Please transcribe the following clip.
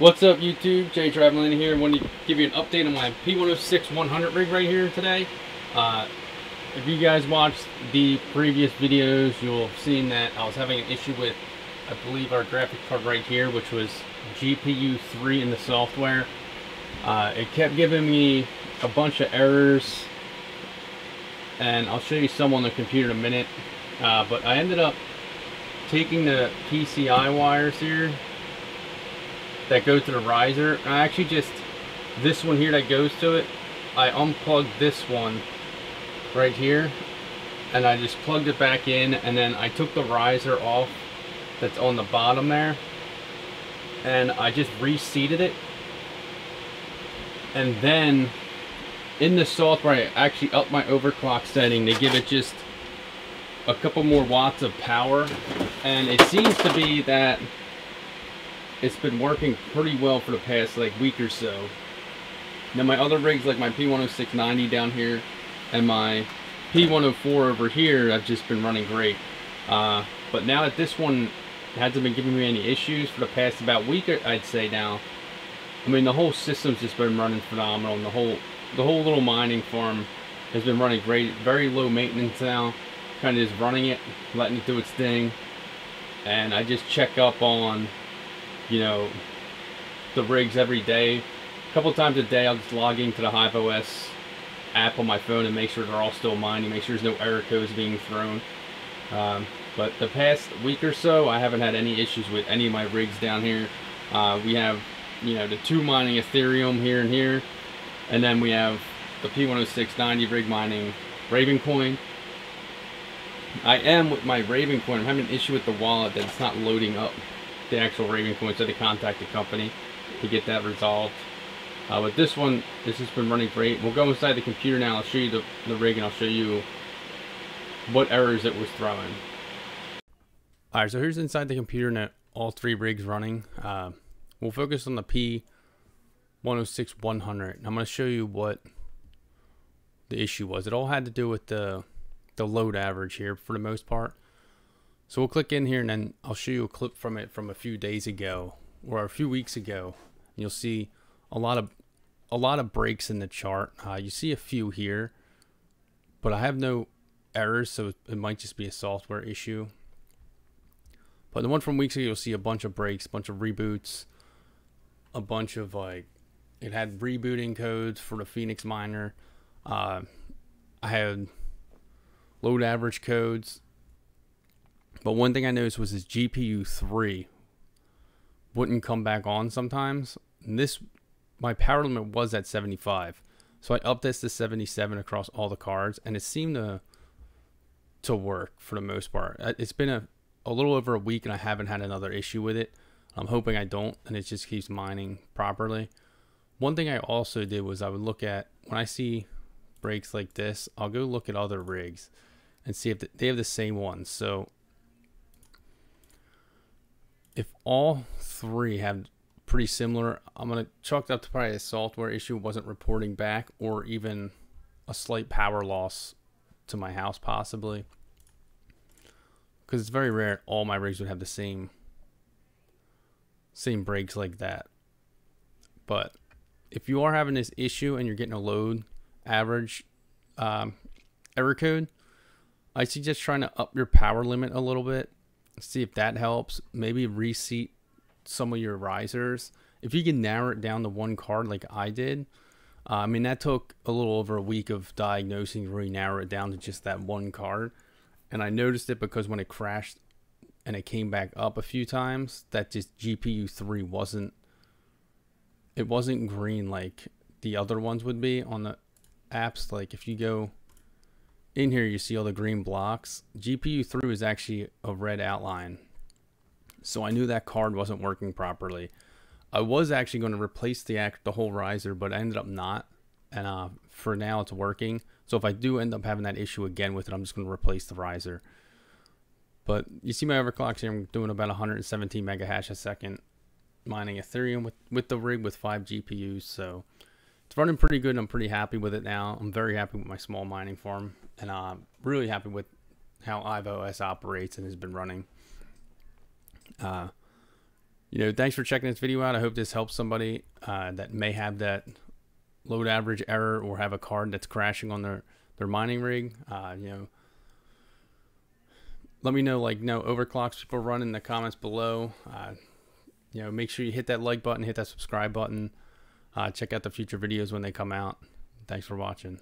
What's up YouTube? Jay Travaglini here. I wanted to give you an update on my P106 100 rig right here today. Uh, if you guys watched the previous videos, you'll have seen that I was having an issue with, I believe, our graphic card right here, which was GPU 3 in the software. Uh, it kept giving me a bunch of errors, and I'll show you some on the computer in a minute. Uh, but I ended up taking the PCI wires here that go to the riser. I actually just, this one here that goes to it, I unplugged this one right here and I just plugged it back in and then I took the riser off that's on the bottom there and I just reseated it and then in the software I actually upped my overclock setting to give it just a couple more watts of power and it seems to be that it's been working pretty well for the past like week or so. Now my other rigs like my P10690 down here and my P104 over here have just been running great. Uh, but now that this one hasn't been giving me any issues for the past about week I'd say now. I mean the whole system's just been running phenomenal and the whole the whole little mining farm has been running great. Very low maintenance now. Kind of just running it, letting it do its thing. And I just check up on you know, the rigs every day. A couple times a day, I'll just log into the Hive OS app on my phone and make sure they're all still mining, make sure there's no error codes being thrown. Um, but the past week or so, I haven't had any issues with any of my rigs down here. Uh, we have, you know, the two mining Ethereum here and here, and then we have the P10690 rig mining Ravencoin. I am with my Ravencoin, I'm having an issue with the wallet that it's not loading up the actual Ravencoin, so they contact the company to get that resolved. Uh, but this one, this has been running great. We'll go inside the computer now. I'll show you the, the rig and I'll show you what errors it was throwing. Alright, so here's inside the computer now. All three rigs running. Uh, we'll focus on the P106 100. I'm going to show you what the issue was. It all had to do with the the load average here for the most part. So we'll click in here and then I'll show you a clip from it from a few days ago or a few weeks ago. You'll see a lot of a lot of breaks in the chart. Uh, you see a few here, but I have no errors, so it might just be a software issue. But the one from weeks ago, you'll see a bunch of breaks, a bunch of reboots, a bunch of like, it had rebooting codes for the Phoenix miner. Uh, I had load average codes but one thing I noticed was his GPU 3 wouldn't come back on sometimes. And this, my power limit was at 75. So I upped this to 77 across all the cards and it seemed to to work for the most part. Uh, it's been a, a little over a week and I haven't had another issue with it. I'm hoping I don't and it just keeps mining properly. One thing I also did was I would look at, when I see breaks like this, I'll go look at other rigs and see if they have the same ones. So if all three have pretty similar, I'm going to chalk it up to probably a software issue wasn't reporting back or even a slight power loss to my house possibly. Because it's very rare all my rigs would have the same same breaks like that. But if you are having this issue and you're getting a load average um, error code, I suggest trying to up your power limit a little bit see if that helps. Maybe reseat some of your risers. If you can narrow it down to one card like I did, uh, I mean, that took a little over a week of diagnosing to really narrow it down to just that one card. And I noticed it because when it crashed and it came back up a few times, that just GPU 3 wasn't, it wasn't green like the other ones would be on the apps. Like if you go in here you see all the green blocks. GPU 3 is actually a red outline. So I knew that card wasn't working properly. I was actually going to replace the act the whole riser, but I ended up not. And uh, for now it's working. So if I do end up having that issue again with it, I'm just going to replace the riser. But you see my overclocks here, I'm doing about 117 mega hash a second mining Ethereum with, with the rig with five GPUs. So it's running pretty good. I'm pretty happy with it now. I'm very happy with my small mining farm, and I'm really happy with how HiveOS operates and has been running. Uh, you know, thanks for checking this video out. I hope this helps somebody uh, that may have that load average error or have a card that's crashing on their their mining rig. Uh, you know, let me know like no overclocks people run in the comments below. Uh, you know, make sure you hit that like button, hit that subscribe button. Uh, check out the future videos when they come out. Thanks for watching.